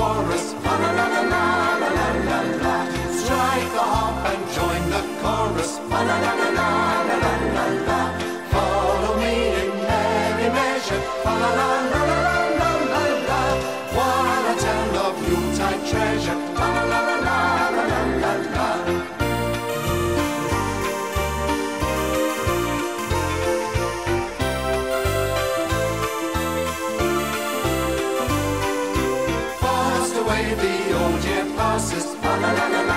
la la la la la la la. La la la la la la la la. La la la la la la la la. La la la la la la la la. Strike the harp and join the chorus. Fa la la la la la la la la. Follow me in merry measure. Fa la la the old year passes. La, la, la,